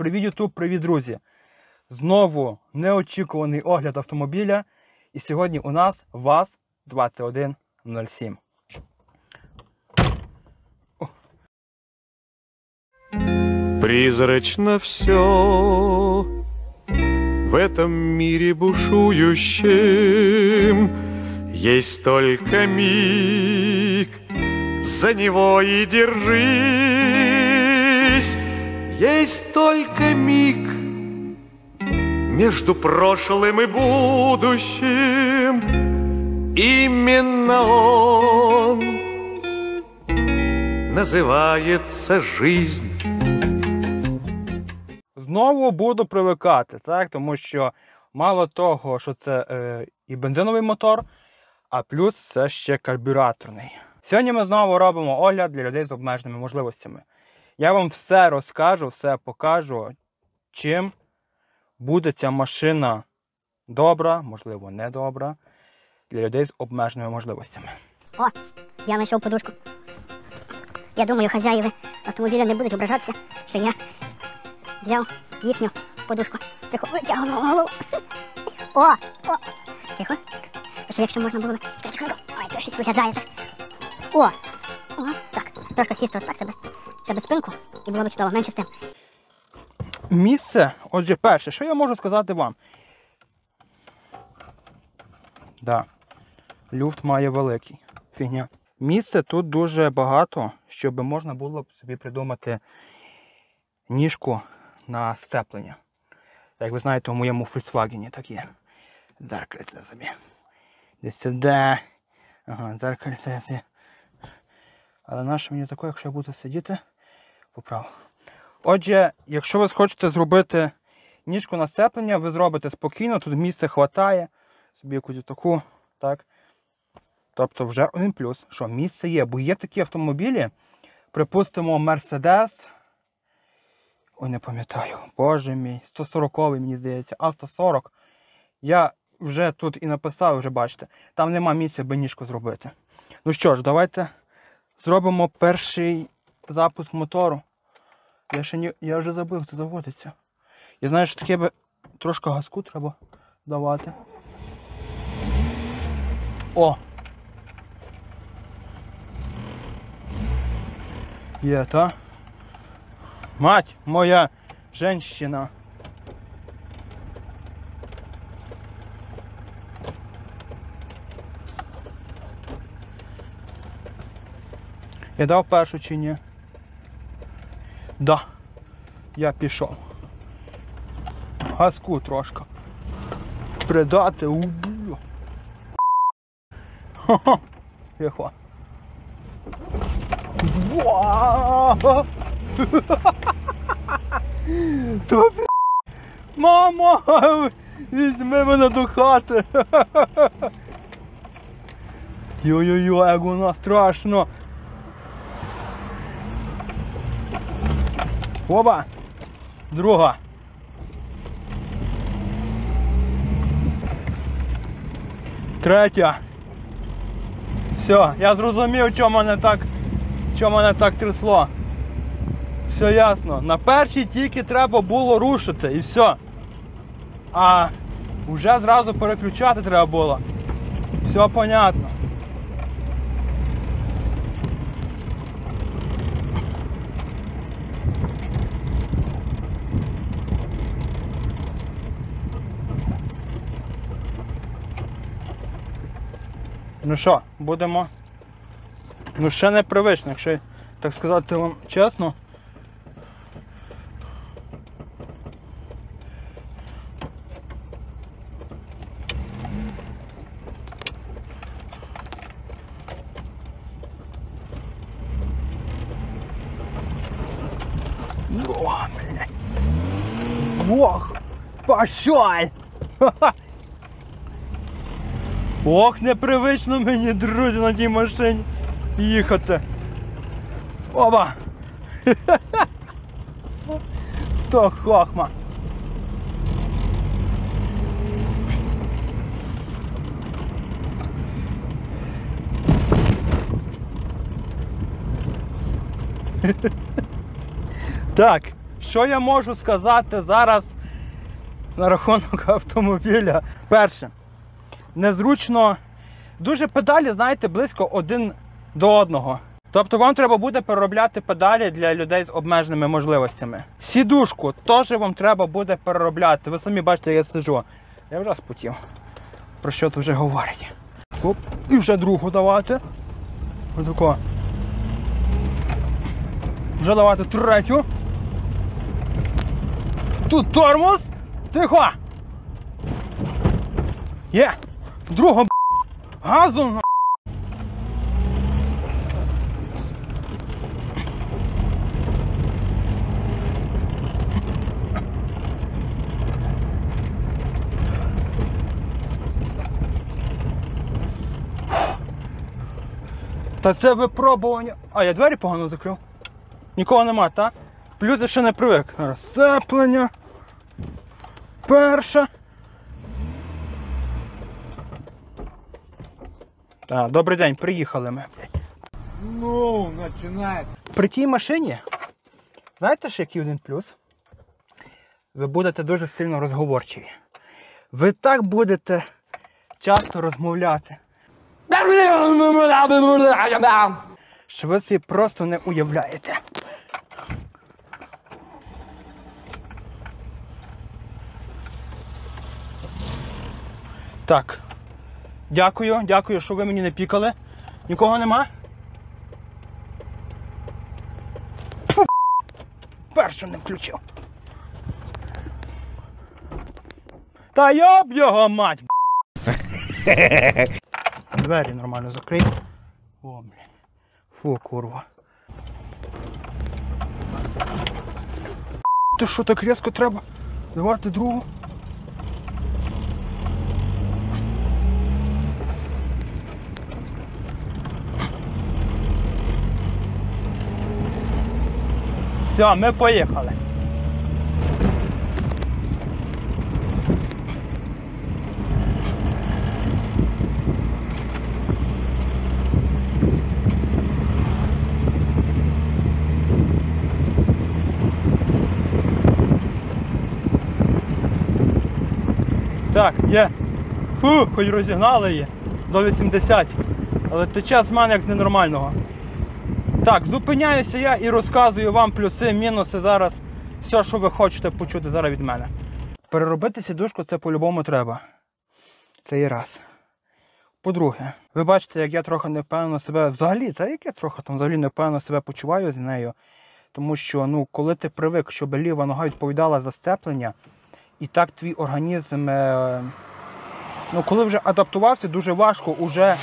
Привіт, Ютуб, привіт, друзі! Знову неочікуваний огляд автомобіля. І сьогодні у нас ВАЗ-2107. Призрачно все в этом мире бушующем Есть только миг, за него и держись Есть только миг между прошлым и будущим Именно он называется жизнь Знову буду привикати, так? тому що мало того, що це е, і бензиновий мотор, а плюс це ще карбюраторний. Сьогодні ми знову робимо огляд для людей з обмеженими можливостями. Я вам все розкажу, все покажу, чим буде ця машина добра, можливо, не добра, для людей з обмеженими можливостями. О, я знайшов подушку. Я думаю, хазяїви автомобіля не будуть ображатися, що я взяв їхню подушку. Тихо, витягнув голову. О, о, тихо. Що якщо можна було Ой, то щось виглядає. О, о, так. Трошки сісти так, щоб, щоб спинку, і було б чудово, менше з тим. Місце, отже, перше, що я можу сказати вам? Да, люфт має великий. Фігня. Місце тут дуже багато, щоб можна було б собі придумати ніжку на сцеплення. Як ви знаєте, у моєму Volkswagen так є. Дзеркальце собі. Десь сюди. Ага, дзеркальце. Але наше мені таке, якщо я буду сидіти, поправ. Отже, якщо ви хочете зробити ніжку на сцеплення, ви зробите спокійно, тут місця хватає, собі якусь таку, так. Тобто вже один плюс, що місце є, бо є такі автомобілі, припустимо, Mercedes, ой, не пам'ятаю, боже мій, 140-й, мені здається, а 140. Я вже тут і написав, вже бачите, там нема місця, аби ніжку зробити. Ну що ж, давайте зробимо перший запуск мотору. Я ще не, я вже забив, це заводиться. Я знаю, що таке би трошки газку треба давати. О! Є, та? Мать моя женщина. Я дав першу чи ні? Да. Я пішов. Газку трошки. Придати уб'ю. Ха-ха. Тихо. Мамо! Візьми мене до хати. Йо-йо-йо, як воно страшно. Оба. Друга. Третя. Все, я зрозумів, що мене так, що мене так трясло. Все ясно. На першій тільки треба було рушити і все. А вже зразу переключати треба було. Все понятно. Ну що, будемо. Ну ще привично, якщо так сказати вам чесно. О, блядь. Ох, пошаль! Ох, непривично мені, друзі, на тій машині їхати. Оба! То хохма. Так, що я можу сказати зараз на рахунок автомобіля? Перше, незручно, дуже педалі, знаєте, близько один до одного. Тобто вам треба буде переробляти педалі для людей з обмеженими можливостями. Сідушку теж вам треба буде переробляти. Ви самі бачите, я сиджу. Я вже спотів. Про що тут вже говорить? Оп, і вже другу давати. Отако. Вже давати третю. Тут тормоз. Тихо. Є. Другу. Газу. на. Та це випробування. А, я двері погано закрив. Нікого нема, так? Плюс я ще не привик. Розцеплення. Перша. Так, добрий день, приїхали ми. Ну, починається. При тій машині, знаєте ж, який один плюс? Ви будете дуже сильно розговорчиві. Ви так будете часто розмовляти, що ви собі просто не уявляєте. Так. Дякую, дякую, що ви мені не пікали. Нікого нема? Фу, першу не включив. Та йоб його мать! Двері нормально закрий. О, блін. Фу, курва. Ти що так різко треба? Давати другу? Все, ми поїхали. Так, є. Фу, хоч розігнали її до 80. Але тече з мене як з ненормального. Так, зупиняюся я і розказую вам плюси, мінуси зараз. Все, що ви хочете почути зараз від мене. Переробити сідушку це по-любому треба. Це є раз. По-друге, ви бачите, як я трохи невпевнено себе взагалі, це як я трохи там взагалі невпевнено себе почуваю з нею. Тому що, ну, коли ти привик, щоб ліва нога відповідала за сцеплення, і так твій організм, е, ну, коли вже адаптувався, дуже важко уже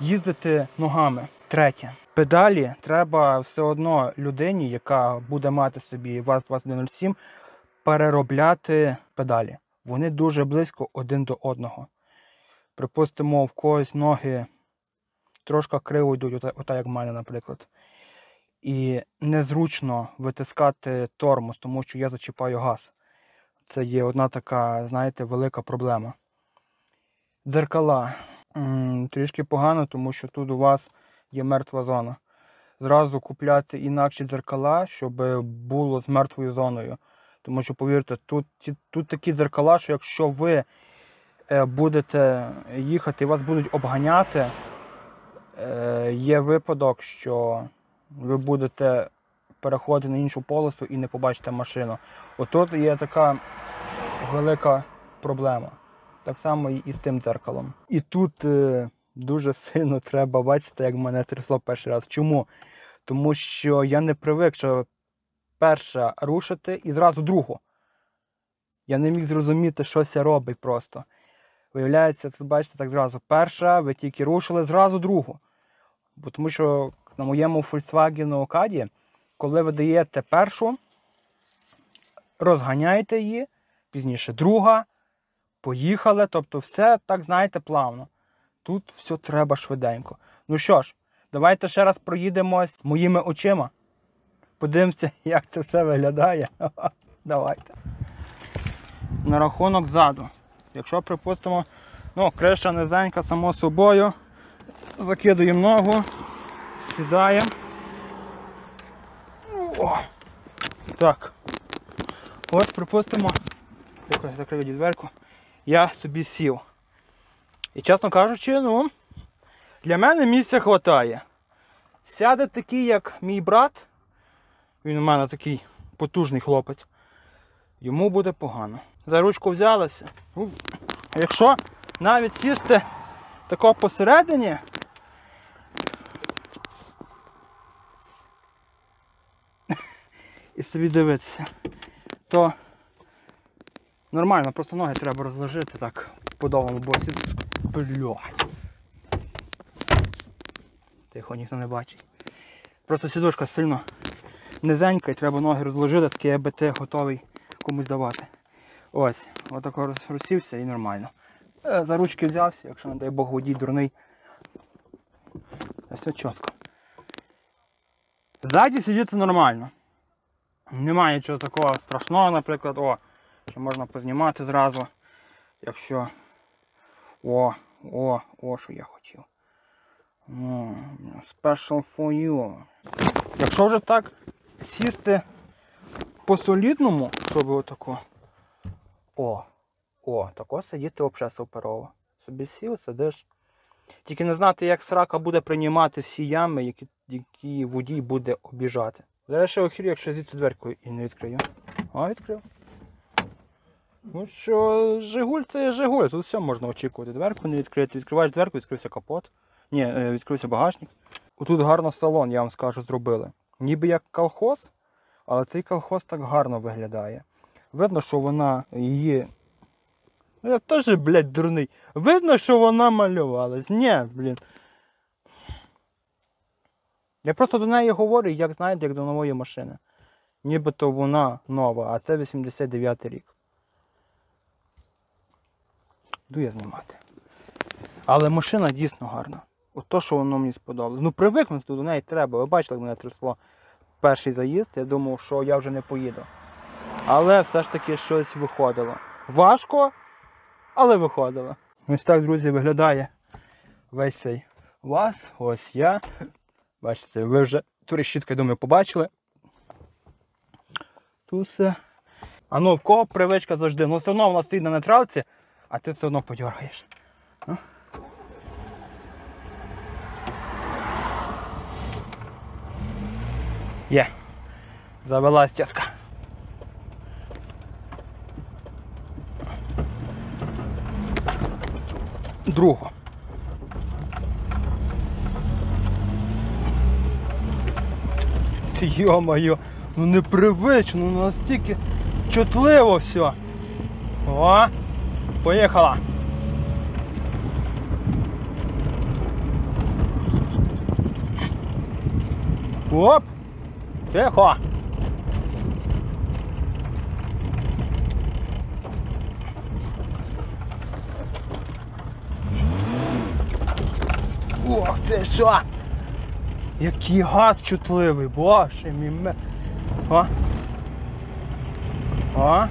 їздити ногами. Третє. Педалі треба все одно людині, яка буде мати собі ВАЗ-2107, переробляти педалі. Вони дуже близько один до одного. Припустимо, в когось ноги трошки криво йдуть, ота, як в мене, наприклад. І незручно витискати тормоз, тому що я зачіпаю газ. Це є одна така, знаєте, велика проблема. Дзеркала. Трішки погано, тому що тут у вас є мертва зона. Зразу купляти інакші дзеркала, щоб було з мертвою зоною. Тому що, повірте, тут, тут такі дзеркала, що якщо ви е, будете їхати і вас будуть обганяти, е, є випадок, що ви будете переходити на іншу полосу і не побачите машину. Отут є така велика проблема. Так само і з тим дзеркалом. І тут е, дуже сильно треба бачити, як мене трясло перший раз. Чому? Тому що я не привик, що перша рушити і зразу другу. Я не міг зрозуміти, що це робить просто. Виявляється, тут бачите, так зразу. Перша, ви тільки рушили, зразу другу. Бо тому що на моєму Volkswagen Окаді, коли ви даєте першу, розганяєте її, пізніше друга, поїхали, тобто все, так знаєте, плавно. Тут все треба швиденько. Ну що ж, давайте ще раз проїдемось моїми очима. Подивимося, як це все виглядає. Давайте. На рахунок ззаду. Якщо припустимо, ну, криша низенька, само собою, закидуємо ногу, сідаємо. Так. От, припустимо, тихо, дверку, я собі сів. І чесно кажучи, ну, для мене місця вистачає. Сяде такий, як мій брат, він у мене такий потужний хлопець, йому буде погано. За ручку взялися. Ну, Якщо навіть сісти тако посередині, і собі дивитися, то нормально, просто ноги треба розложити так по довгому боці. Блядь. Тихо, ніхто не бачить. Просто сідушка сильно низенька і треба ноги розложити, таке аби ти готовий комусь давати. Ось, отако роз- розсівся і нормально. Е, За ручки взявся, якщо не дай Бог водій дурний. Все чітко. Ззаді сидіти нормально. Немає нічого такого страшного, наприклад, о, що можна познімати зразу. Якщо. О, о, о, що я хотів. О, special for you. Якщо вже так сісти по солідному, щоб отако. О, о, тако сидіти взагалі суперово. Собі сів, сидиш. Тільки не знати, як срака буде приймати всі ями, які, які водій буде обіжати. Зараз ще охірю, якщо звідси дверку і не відкрию. А, відкрив. Ну що, Жигуль це Жигуль, тут все можна очікувати. Дверку не відкрити. Відкриваєш дверку, відкрився капот. Ні, е, відкрився багажник. Отут гарно салон, я вам скажу, зробили. Ніби як колхоз, але цей колхоз так гарно виглядає. Видно, що вона її. Ну, Я теж, блядь, дурний. Видно, що вона малювалась. Ні, блін. Я просто до неї говорю, як знаєте, як до нової машини. Нібито вона нова, а це 89 рік. Йду я знімати. Але машина дійсно гарна. От то, що воно мені сподобалось. Ну, привикнути до неї треба. Ви бачили, як мене трясло перший заїзд. Я думав, що я вже не поїду. Але все ж таки щось виходило. Важко, але виходило. Ось так, друзі, виглядає весь цей вас. Ось я. Бачите, ви вже ту решітку, я думаю, побачили. Тут все. А ну, в кого привичка завжди. Ну, все одно вона стоїть на нейтралці, а ти все одно подергаєш. Є. Завелась тітка. Другу. Йо-моє, ну непривично, ну настільки чутливо все. О, поїхала. Оп! Тихо! Ох ти що! Який газ чутливий, боже мій. О! О!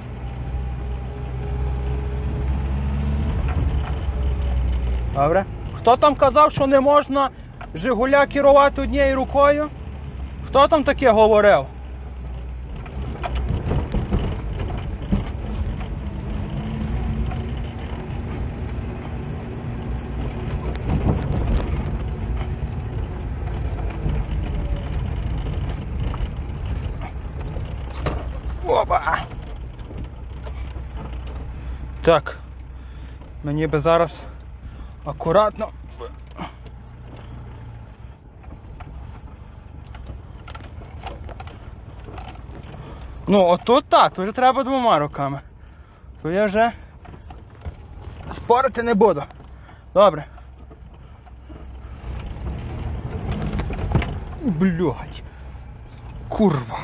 Добре. Хто там казав, що не можна Жигуля керувати однією рукою? Хто там таке говорив? Опа! Так. Мені би зараз акуратно. Ну, отут так, тут вже треба двома руками. То я вже спорити не буду. Добре. Блядь. Курва.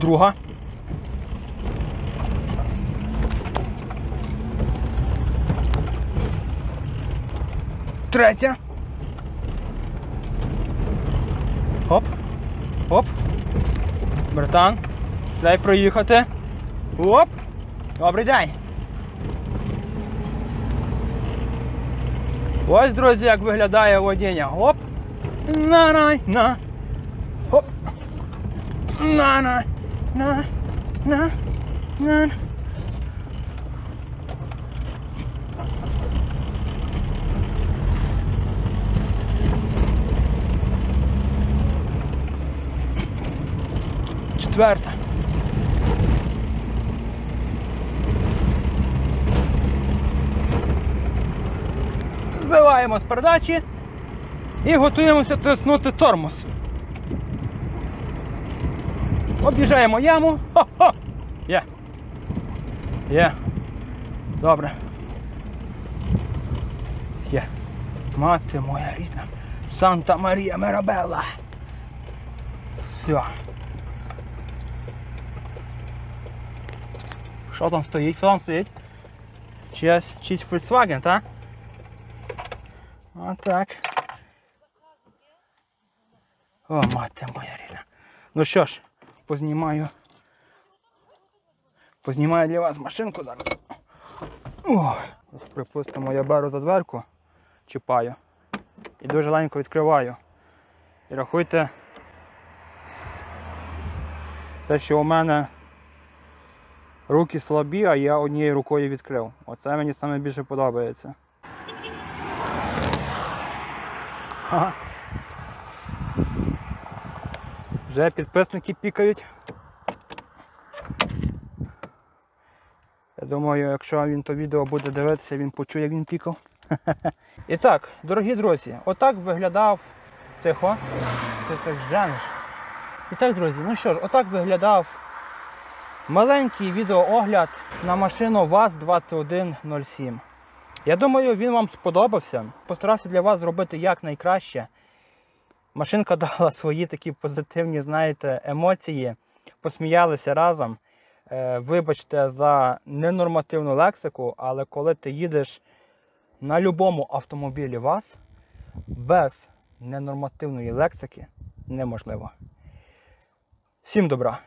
Друга. Третя. Оп. Оп. Братан. Дай проїхати. Оп. Добрий день. Ось, друзі, як виглядає водіння. Оп. На-на-на. Оп. на на на на на Четверта. Збиваємо з передачі і готуємося тиснути тормоз. Об'їжджаємо яму. Хо-хо! Є. Є. Добре. Є. Мати моя рідна. Санта Марія Мерабелла. Все. Що там стоїть? Хто там стоїть? Чиясь, чийсь Volkswagen, так? Отак. О, мати моя рідна. Ну що ж, познімаю. Познімаю для вас машинку зараз. Ось, припустимо, я беру за дверку, чіпаю. І дуже легенько відкриваю. І рахуйте. Те, що у мене руки слабі, а я однією рукою відкрив. Оце мені саме більше подобається. Ага. Вже підписники пікають. Я думаю, якщо він то відео буде дивитися, він почує, як він пікав. І так, дорогі друзі, отак виглядав. Тихо. Ти так жениш. І так, друзі, ну що ж, отак виглядав маленький відеоогляд на машину ВАЗ-2107. Я думаю, він вам сподобався. Постарався для вас зробити якнайкраще. Машинка дала свої такі позитивні, знаєте, емоції. Посміялися разом. Е, вибачте за ненормативну лексику, але коли ти їдеш на будь-якому автомобілі ВАЗ, без ненормативної лексики неможливо. Всім добра!